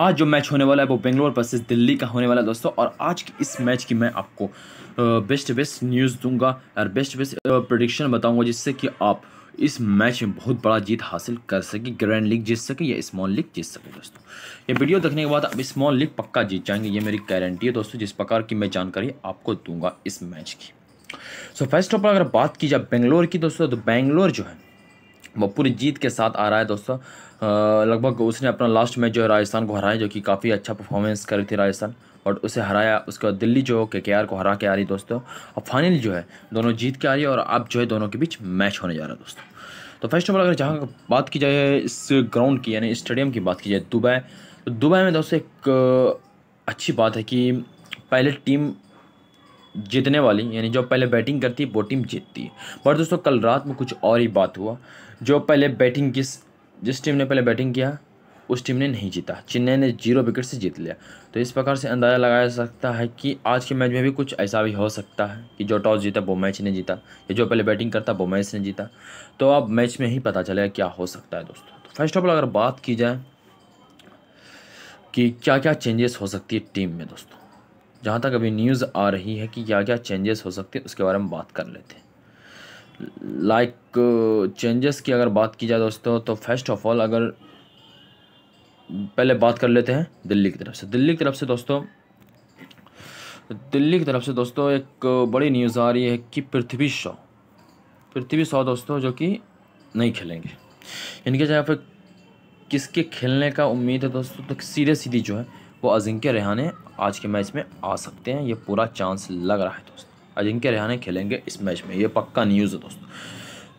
आज जो मैच होने वाला है वो बेंगलोर वर्सेस दिल्ली का होने वाला है दोस्तों। और आज की इस मैच की मैं आपको बेस्ट बेस्ट न्यूज़ दूँगा और बेस्ट बेस्ट प्रोडिक्शन बताऊँगा जिससे कि आप इस मैच में बहुत बड़ा जीत हासिल कर सके ग्रैंड लीग जीत सके या स्मॉल लीग जीत सके दोस्तों। ये वीडियो देखने के बाद आप स्मॉल लीग पक्का जीत जाएँगे, ये मेरी गारंटी है दोस्तों, जिस प्रकार की मैं जानकारी आपको दूँगा इस मैच की। सो फ़र्स्ट ऑफ़ ऑल अगर बात की जाए बेंगलोर की दोस्तों तो बेंगलोर जो है वो पूरी जीत के साथ आ रहा है दोस्तों। लगभग उसने अपना लास्ट मैच जो है राजस्थान को हराया, जो कि काफ़ी अच्छा परफॉर्मेंस करी थी राजस्थान, और उसे हराया। उसके बाद दिल्ली जो के के को हरा के आ रही दोस्तों, और फाइनल जो है, दोनों जीत के आ रही है, और अब जो है दोनों के बीच मैच होने जा रहा है दोस्तों। तो फ़र्स्ट ऑफ़ ऑल अगर जहाँ बात की जाए इस ग्राउंड की, यानी स्टेडियम की बात की जाए, दुबई। तो दुबई में दोस्तों एक अच्छी बात है कि पहले टीम जीतने वाली, यानी जो पहले बैटिंग करती है वो टीम जीतती। है पर दोस्तों, कल रात में कुछ और ही बात हुआ। जो पहले बैटिंग किस, जिस टीम ने पहले बैटिंग किया, उस टीम ने नहीं जीता। चेन्नई ने ज़ीरो विकेट से जीत लिया। तो इस प्रकार से अंदाज़ा लगाया जा सकता है कि आज के मैच में भी कुछ ऐसा भी हो सकता है कि जो टॉस जीता, वो मैच ने जीता। या जो पहले बैटिंग करता, वो मैच ने जीता। तो अब मैच में ही पता चलेगा क्या हो सकता है दोस्तों। तो फ़र्स्ट ऑफ़ ऑल अगर बात की जाए कि क्या क्या चेंजेस हो सकती है टीम में दोस्तों। जहाँ तक अभी न्यूज़ आ रही है कि क्या क्या चेंजेस हो सकते हैं उसके बारे में बात कर लेते हैं। लाइक like, चेंजेस की अगर बात की जाए दोस्तों तो फ़र्स्ट ऑफ़ ऑल अगर पहले बात कर लेते हैं दिल्ली की तरफ़ से। दिल्ली की तरफ़ से दोस्तों दिल्ली की तरफ़ से दोस्तों एक बड़ी न्यूज़ आ रही है कि पृथ्वी शॉ। पृथ्वी शॉ दोस्तों जो कि नहीं खेलेंगे। इनके जगह पर किसके खेलने का उम्मीद है दोस्तों तो सीधे सीधी जो है वो अजिंक्य रेहाने आज के मैच में आ सकते हैं। ये पूरा चांस लग रहा है दोस्तों। अजिंक्य रेहाने खेलेंगे इस मैच में। ये पक्का न्यूज़ है दोस्तों।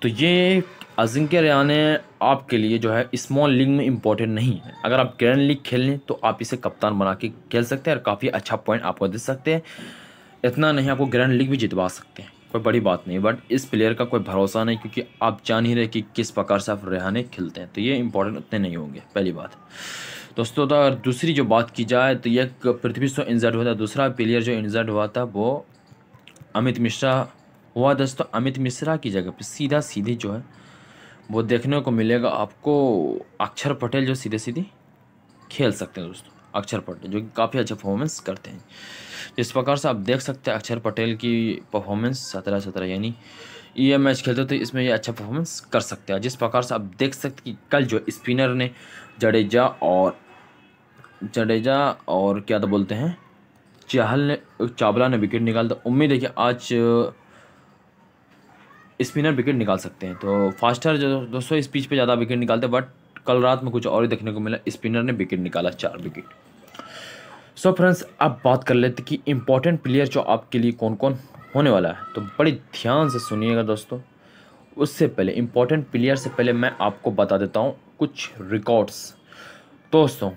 तो ये अजिंक्य रेहाने आपके लिए जो है स्मॉल लीग में इम्पोर्टेंट नहीं है। अगर आप ग्रैंड लीग खेल लें तो आप इसे कप्तान बना के खेल सकते हैं और काफ़ी अच्छा पॉइंट आपको दे सकते हैं। इतना नहीं, आपको ग्रैंड लीग भी जितवा सकते हैं। कोई बड़ी बात नहीं। बट इस प्लेयर का कोई भरोसा नहीं, क्योंकि आप जान ही रहे कि किस प्रकार से आप रेहाने खेलते हैं। तो ये इंपॉर्टेंट उतने नहीं होंगे। पहली बात। दोस्तों तो अगर दूसरी जो बात की जाए तो ये पृथ्वी सो इंजर्ड हुआ था, दूसरा प्लेयर जो इंजर्ड हुआ था वो अमित मिश्रा हुआ। दोस्तों, अमित मिश्रा की जगह पे सीधा सीधी जो है, वो देखने को मिलेगा आपको अक्षर पटेल जो सीधे सीधे खेल सकते हैं दोस्तों, अक्षर पटेल, जो कि काफ़ी अच्छा परफॉर्मेंस करते हैं। जिस प्रकार से आप देख सकते हैं अक्षर पटेल की परफॉर्मेंस सत्रह सत्रह यानी ये मैच खेलते तो इसमें ये अच्छा परफॉर्मेंस कर सकते हैं। जिस प्रकार से आप देख सकते कि कल जो स्पिनर ने जडेजा और जडेजा और क्या तो बोलते हैं, चाहल ने, चावला ने विकेट निकाल तो उम्मीद है कि आज स्पिनर विकेट निकाल सकते हैं। तो फास्टर जो, दोस्तों, इस पिच पे ज़्यादा विकेट निकालते बट कल रात में कुछ और ही देखने को मिला। स्पिनर ने विकेट निकाला, चार विकेट सो फ्रेंड्स अब बात कर लेते कि इंपॉर्टेंट प्लेयर जो आपके लिए कौन कौन होने वाला है। तो बड़ी ध्यान से सुनिएगा दोस्तों। उससे पहले इंपॉर्टेंट प्लेयर से पहले मैं आपको बता देता हूँ कुछ रिकॉर्ड्स दोस्तों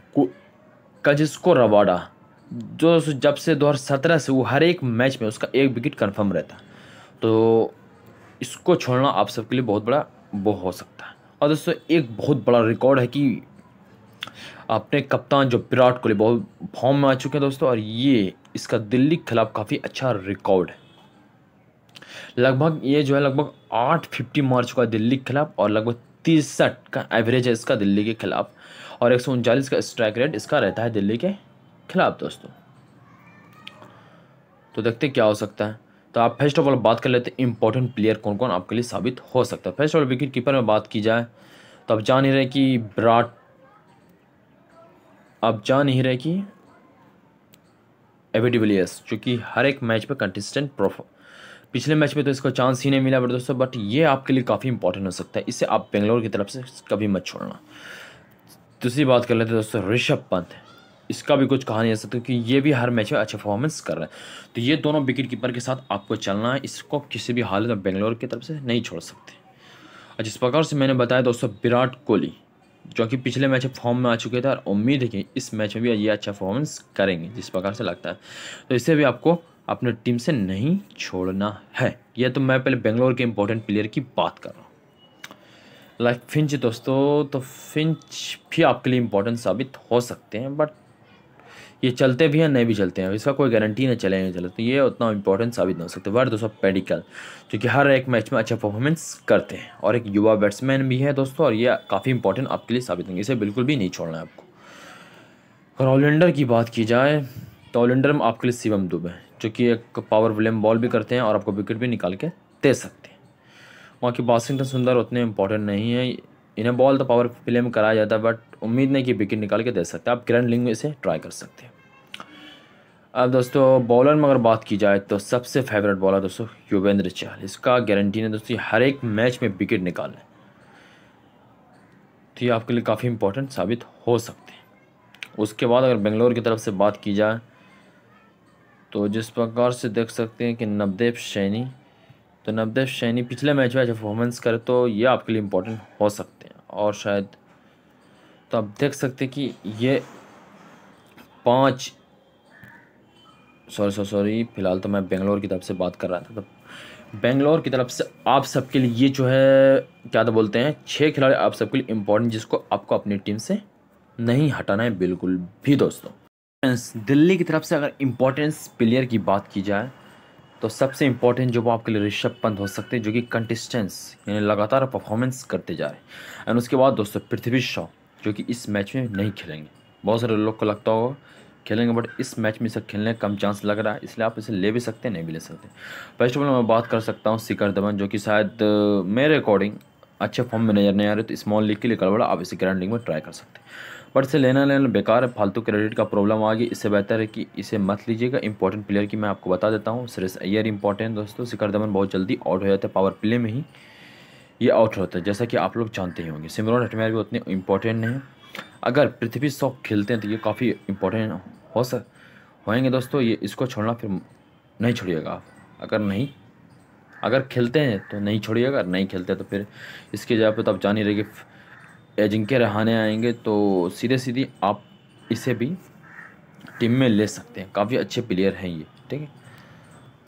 कजिस्को रवाडा, जो जब से 2017 से वो हर एक मैच में उसका एक विकेट कंफर्म रहता। तो इसको छोड़ना आप सबके लिए बहुत बड़ा वो हो सकता है। और दोस्तों, एक बहुत बड़ा रिकॉर्ड है कि अपने कप्तान जो विराट कोहली, बहुत फॉर्म में आ चुके हैं दोस्तों, और ये इसका दिल्ली के खिलाफ काफ़ी अच्छा रिकॉर्ड है। लगभग ये जो है, लगभग आठ फिफ्टी मार चुका है दिल्ली के खिलाफ, और लगभग तिरसठ का एवरेज है इसका दिल्ली के खिलाफ। और एक का स्ट्राइक रेट इसका रहता है दिल्ली के खिलाफ, दोस्तों। तो देखते क्या हो सकता है। तो आप फ़र्स्ट ऑफ़ ऑल बात कर लेते हैं इंपॉर्टेंट प्लेयर कौन कौन आपके लिए साबित हो सकता है। First of all wicket keeper में बात की जाए तो आप जान ही रहे कि विराट आप जान ही रहे कि एविडिविलियर्स जो हर एक मैच पे कंटेस्टेंट प्रोफ पिछले मैच में तो इसको चांस ही नहीं मिला बट दोस्तों बट ये आपके लिए काफ़ी इंपॉर्टेंट हो सकता है। इससे आप बेंगलोर की तरफ़ से कभी मत छोड़ना। दूसरी बात कर लेते हैं दोस्तों, ऋषभ पंत। इसका भी कुछ कहा नहीं जा सकता क्योंकि ये भी हर मैच में अच्छा परफॉर्मेंस कर रहा है। तो ये दोनों विकेट कीपर के साथ आपको चलना है, इसको किसी भी हालत में बेंगलोर की तरफ़ से नहीं छोड़ सकते। और जिस प्रकार से मैंने बताया दोस्तों, विराट कोहली, जो कि पिछले मैच फॉर्म में आ चुके थे, और उम्मीद है कि इस मैच में भी ये अच्छा परफॉर्मेंस करेंगे, जिस प्रकार से लगता है। तो इसे भी आपको अपने टीम से नहीं छोड़ना है। यह तो मैं पहले बेंगलोर के इंपॉर्टेंट प्लेयर की बात कर रहा हूँ। लाइक फिंच दोस्तों तो फिंच भी आपके लिए इंपॉर्टेंट साबित हो सकते हैं बट ये चलते भी हैं, नहीं भी चलते हैं। इसका कोई गारंटी नहीं चले नहीं चले तो ये उतना इंपॉर्टेंट साबित नहीं हो सकते। वर्ड दोस्तों पेडिकल जो कि हर एक मैच में अच्छा परफॉर्मेंस करते हैं। और एक युवा बैट्समैन भी है दोस्तों, और ये काफ़ी इंपॉर्टेंट आपके लिए साबित होंगे। इसे बिल्कुल भी नहीं छोड़ना है आपको। अगर ऑलराउंडर की बात की जाए तो ऑलराउंडर में आपके लिए शिवम दुबे जो कि एक पावर विलियम बॉल भी करते हैं और आपको विकेट भी निकाल के दे सकते हैं। वहाँ की वाशिंगटन सुंदर उतने इंपॉर्टेंट नहीं है। इन्हें बॉल तो पावर प्ले में कराया जाता है बट उम्मीद नहीं कि विकेट निकाल के दे सकते। आप ग्रैंड लिंग में इसे ट्राई कर सकते हैं। अब दोस्तों बॉलर में अगर बात की जाए तो सबसे फेवरेट बॉलर दोस्तों, युवेंद्र चहल। इसका गारंटी है दोस्तों, हर एक मैच में विकेट निकालना। तो ये आपके लिए काफ़ी इंपॉर्टेंट साबित हो सकते हैं। उसके बाद अगर बेंगलोर की तरफ़ से बात की जाए तो जिस प्रकार से देख सकते हैं कि नवदेव सैनी तो नवदेव सैनी, पिछले मैच में अच्छा परफॉर्मेंस करे तो ये आपके लिए इम्पोर्टेंट हो सकते हैं। और शायद तो आप देख सकते हैं कि ये पाँच सॉरी सॉरी सॉरी फ़िलहाल तो मैं बेंगलोर की तरफ़ से बात कर रहा था। तो बेंगलोर की तरफ़ से आप सबके लिए ये जो है, क्या तो बोलते हैं छः खिलाड़ी आप सबके लिए इम्पोर्टेंट जिसको आपको अपनी टीम से नहीं हटाना है बिल्कुल भी दोस्तों। दिल्ली की तरफ़ से अगर इम्पोर्टेंस प्लेयर की बात की जाए तो सबसे इम्पोर्टेंट जो वो आपके लिए ऋषभ पंत हो सकते हैं, जो कि कंटिस्टेंस यानी लगातार परफॉर्मेंस करते जा रहे हैं। एंड उसके बाद दोस्तों, पृथ्वी शॉ, जो कि इस मैच में नहीं खेलेंगे। बहुत सारे लोग को लगता होगा, खेलेंगे बट इस मैच में इसे खेलने का कम चांस लग रहा है, इसलिए आप इसे ले भी सकते हैं, नहीं भी ले सकते फ़र्स्ट ऑफ़ ऑल मैं बात कर सकता हूँ शिखर धवन, जो कि शायद मेरे अकॉर्डिंग अच्छे फॉर्म में नज़र नहीं आ रहे तो स्मॉल लीग के लिए गड़बड़ा, आप इसे ग्रैंड लीग में ट्राई कर सकते हैं। बट इसे लेना लेना बेकार है, फालतू क्रेडिट का प्रॉब्लम आ गई इससे बेहतर है कि इसे मत लीजिएगा। इंपॉर्टेंट प्लेयर की मैं आपको बता देता हूँ सुरेश अय्यर इंपॉर्टेंट दोस्तों। शिखर धवन बहुत जल्दी आउट हो जाता है पावर प्ले में ही ये आउट होता है, जैसा कि आप लोग जानते ही होंगे। सिमरन हटमेर भी उतने इंपॉर्टेंट नहीं अगर पृथ्वी शॉ खेलते हैं तो ये काफ़ी इंपॉर्टेंट हो सक होएँगे दोस्तों। ये इसको छोड़ना फिर नहीं छोड़िएगा आप। अगर नहीं, अगर खेलते हैं तो नहीं छोड़िएगा नहीं खेलते तो फिर इसके जगह पे तो आप जान ही रहे एजिंक्य रहाने आएँगे तो सीधे सीधे आप इसे भी टीम में ले सकते हैं। काफ़ी अच्छे प्लेयर हैं ये, ठीक है?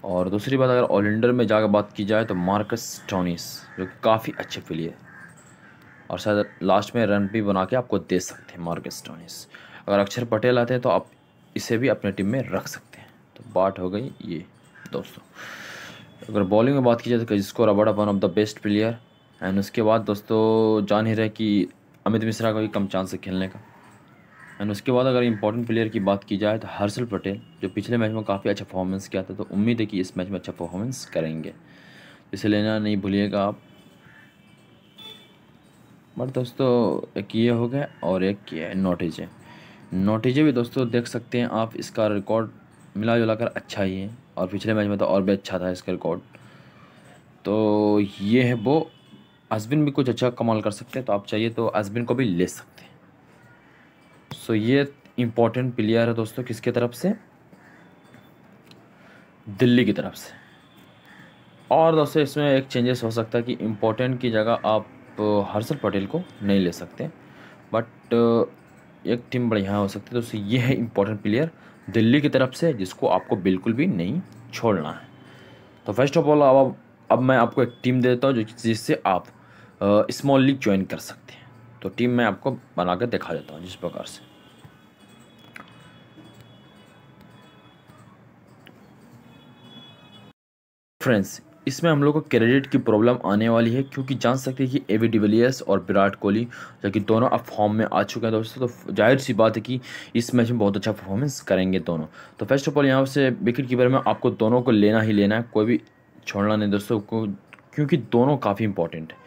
और दूसरी बात, अगर ऑलराउंडर में जाकर बात की जाए तो मार्कस टोनिस जो काफ़ी अच्छे प्लेयर और शायद लास्ट में रन भी बना के आपको दे सकते हैं मार्कस टोनिस अगर अक्षर पटेल आते हैं तो आप इसे भी अपने टीम में रख सकते हैं। तो बात हो गई ये, दोस्तों। अगर बॉलिंग में बात की जाए तो जिसको Rabada one of the best player and उसके बाद, दोस्तों, जान ही रहे कि अमित मिश्रा का भी कम चांस है खेलने का। एंड उसके बाद अगर इंपॉर्टेंट प्लेयर की बात की जाए तो हर्षल पटेल, जो पिछले मैच में काफ़ी अच्छा परफॉर्मेंस किया था तो उम्मीद है कि इस मैच में अच्छा परफॉर्मेंस करेंगे। इसे लेना नहीं भूलिएगा आप। बट दोस्तों, एक ये हो गया और एक ये नोटिजे। नोटिजे भी दोस्तों, देख सकते हैं आप, इसका रिकॉर्ड मिला जुला कर अच्छा ही है। और पिछले मैच में तो और भी अच्छा था इसका रिकॉर्ड तो ये है वो। अजबिन भी कुछ अच्छा कमाल कर सकते हैं तो आप चाहिए तो अजबिन को भी ले सकते हैं। सो ये इम्पोर्टेंट प्लेयर है दोस्तों, किसके तरफ़ से? दिल्ली की तरफ़ से। और दोस्तों, इसमें एक चेंजेस हो सकता है कि इम्पोर्टेंट की जगह आप हर्षल पटेल को नहीं ले सकते। बट एक टीम बढ़िया हो सकती है। दोस्तों ये है इम्पोर्टेंट प्लेयर दिल्ली की तरफ़ से, जिसको आपको बिल्कुल भी नहीं छोड़ना है। तो फ़र्स्ट ऑफ़ ऑल अब अब मैं आपको एक टीम देता हूँ, जो जिससे आप स्मॉल लीग ज्वाइन कर सकते हैं। तो टीम मैं आपको बना कर दिखा देता हूँ जिस प्रकार से। फ्रेंड्स इसमें हम लोग को क्रेडिट की प्रॉब्लम आने वाली है क्योंकि जान सकते हैं कि ए वी डिविलियर्स और विराट कोहली, जो कि दोनों अब फॉर्म में आ चुके हैं दोस्तों तो ज़ाहिर सी बात है कि इस मैच में बहुत अच्छा परफॉर्मेंस करेंगे दोनों। तो फ़र्स्ट ऑफ़ ऑल यहाँ से विकेट कीपर में आपको दोनों को लेना ही लेना है, कोई भी छोड़ना नहीं दोस्तों, को, क्योंकि दोनों काफ़ी इंपॉर्टेंट है।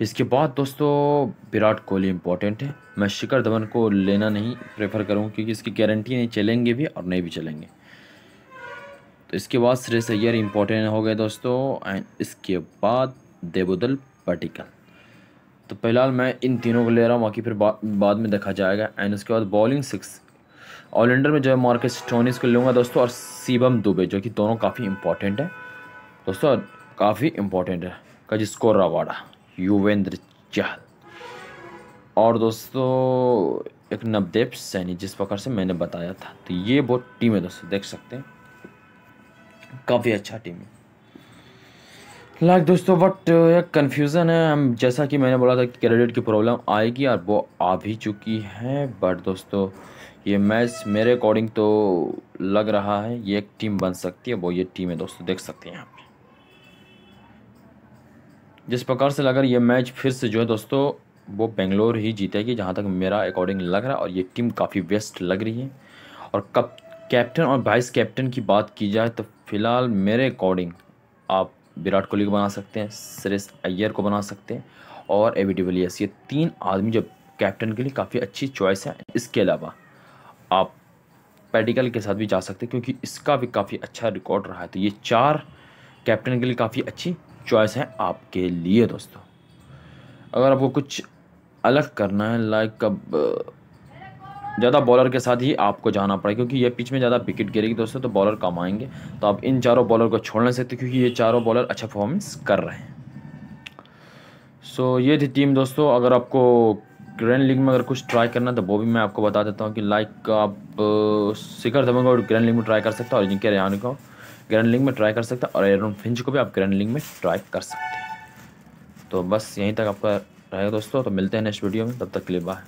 इसके बाद दोस्तों विराट कोहली इंपॉर्टेंट है। मैं शिखर धवन को लेना नहीं प्रेफर करूँ क्योंकि इसकी गारंटी नहीं चलेंगे भी और नहीं भी चलेंगे। तो इसके बाद श्रेयस अय्यर इंपॉर्टेंट हो गए दोस्तों एंड इसके बाद देवोदल पटिकल तो फ़िलहाल मैं इन तीनों को ले रहा हूँ बाकी फिर बा, बाद में देखा जाएगा। एंड उसके बाद बॉलिंग सिक्स ऑलराउंडर में जो है मार्केट स्टोनिस को लूँगा दोस्तों और शिवम दुबे जो कि दोनों काफ़ी इंपॉर्टेंट है। दोस्तों काफ़ी इंपॉर्टेंट है। का जिसको रवाड़ा। युवेंद्र चहल। और दोस्तों, एक नवदेव सैनी, जिस प्रकार से मैंने बताया था तो ये वो टीम है दोस्तों, देख सकते हैं। काफ़ी अच्छा टीम है। लाइक दोस्तों बट एक कन्फ्यूज़न है। हम, जैसा कि मैंने बोला था कि क्रेडिट की प्रॉब्लम आएगी और वो आ भी चुकी है। बट दोस्तों, ये मैच मेरे अकॉर्डिंग तो लग रहा है, ये एक टीम बन सकती है, वो ये टीम है दोस्तों, देख सकते हैं यहाँ जिस प्रकार से अगर ये मैच फिर से जो है दोस्तों, वो बेंगलोर ही जीतेगी, जहाँ तक मेरा अकॉर्डिंग लग रहा है और ये टीम काफ़ी बेस्ट लग रही है। और कप कैप्टन और वाइस कैप्टन की बात की जाए तो फ़िलहाल मेरे अकॉर्डिंग आप विराट कोहली को बना सकते हैं श्रेयस अय्यर को बना सकते हैं और ए बी डिविलियर्स ये तीन आदमी जो कैप्टन के लिए काफ़ी अच्छी चॉइस है। इसके अलावा आप पेडिकल के साथ भी जा सकते हैं, क्योंकि इसका भी काफ़ी अच्छा रिकॉर्ड रहा है। तो ये चार कैप्टन के लिए काफ़ी अच्छी चॉइस है आपके लिए दोस्तों। अगर आपको कुछ अलग करना है लाइक अब ज़्यादा बॉलर के साथ ही आपको जाना पड़ेगा क्योंकि ये पिच में ज़्यादा विकेट गिरेगी दोस्तों तो बॉलर कम आएँगे। तो आप इन चारों बॉलर को छोड़ नहीं सकते क्योंकि ये चारों बॉलर अच्छा परफॉर्मेंस कर रहे हैं। सो so, ये थी टीम दोस्तों। अगर आपको ग्रैंड लीग में अगर कुछ ट्राई करना है तो वो भी मैं आपको बता देता हूँ कि लाइक आप शिखर धवन को ग्रैंड लीग में ट्राई कर सकते हो और जिनके रैन को। ग्रैंड लिंग में ट्राई कर सकते हैं और एरन फिंच को भी आप ग्रैंड लिंग में ट्राई कर सकते हैं। तो बस यहीं तक आपका रहेगा दोस्तों तो मिलते हैं नेक्स्ट वीडियो में, तब तक के लिए बाय